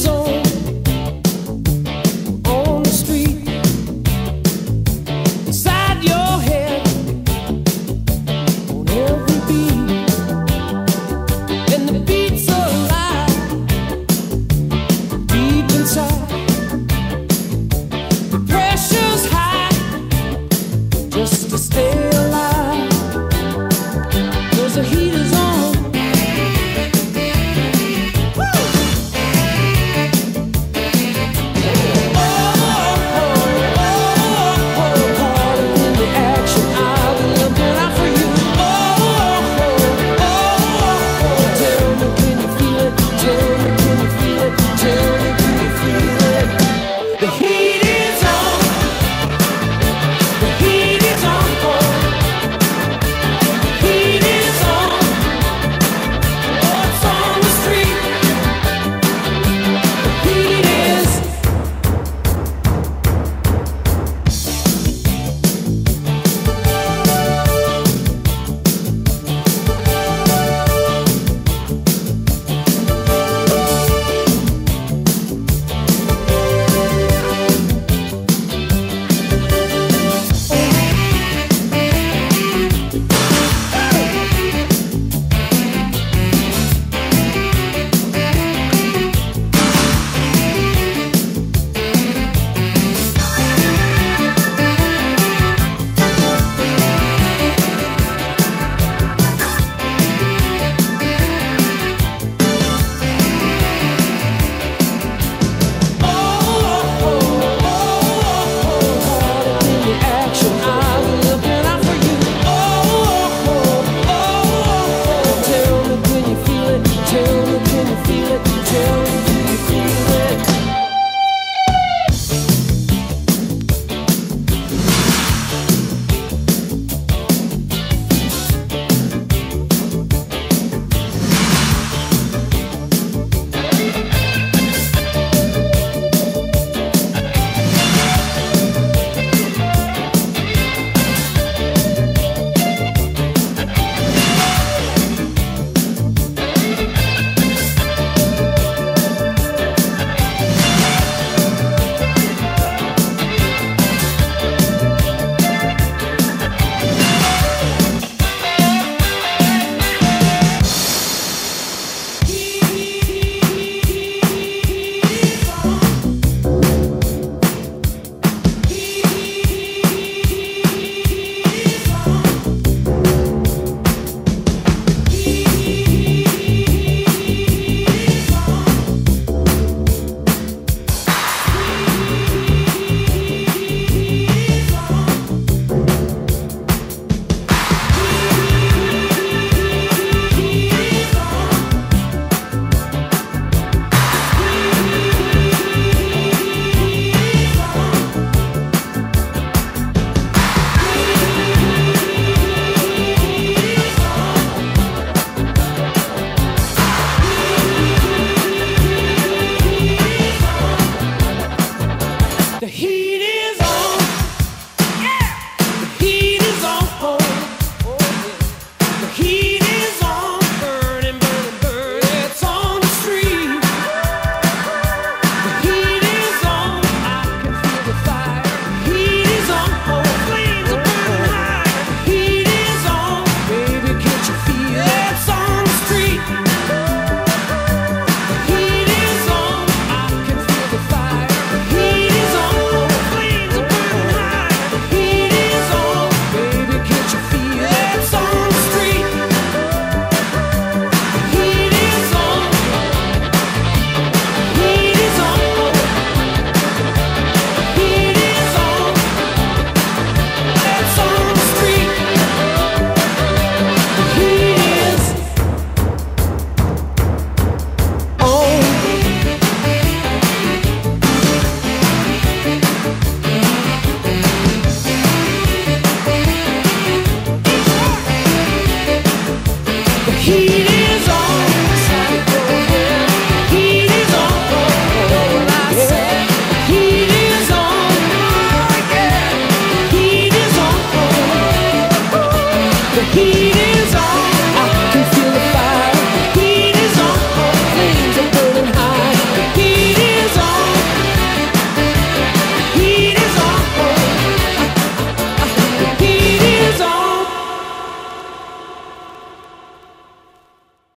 was on. He